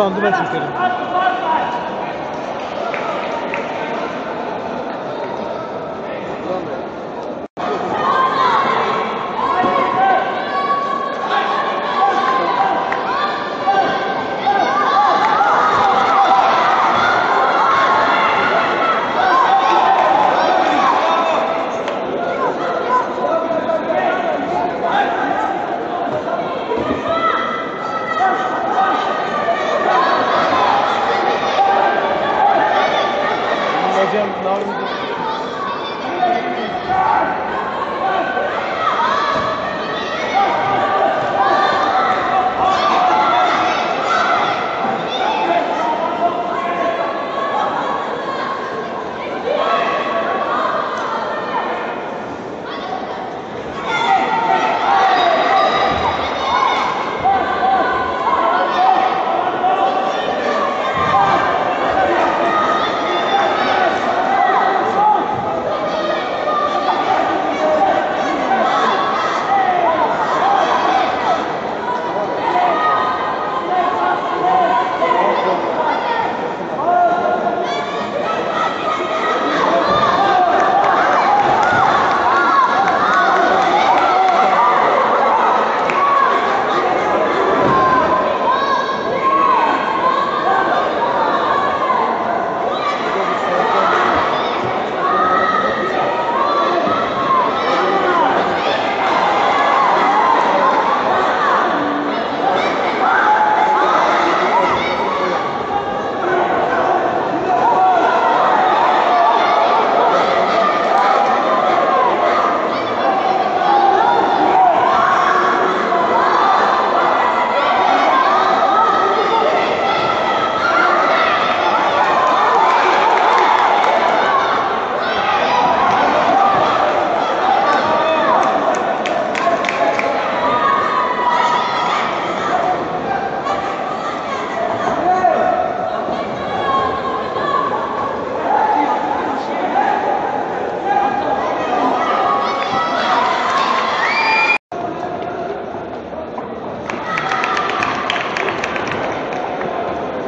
randıman çekerim. hocam. Navru